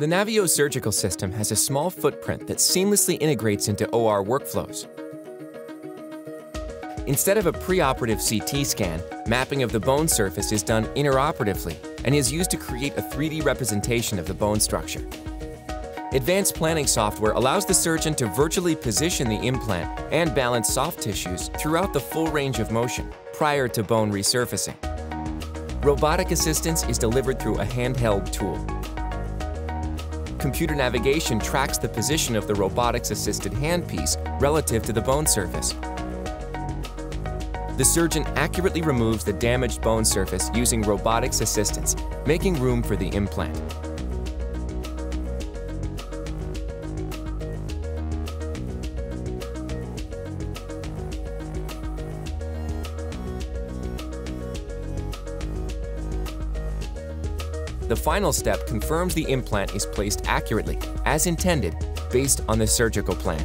The Navio surgical system has a small footprint that seamlessly integrates into OR workflows. Instead of a preoperative CT scan, mapping of the bone surface is done intraoperatively and is used to create a 3D representation of the bone structure. Advanced planning software allows the surgeon to virtually position the implant and balance soft tissues throughout the full range of motion prior to bone resurfacing. Robotic assistance is delivered through a handheld tool. Computer navigation tracks the position of the robotics-assisted handpiece relative to the bone surface. The surgeon accurately removes the damaged bone surface using robotics assistance, making room for the implant. The final step confirms the implant is placed accurately, as intended, based on the surgical plan.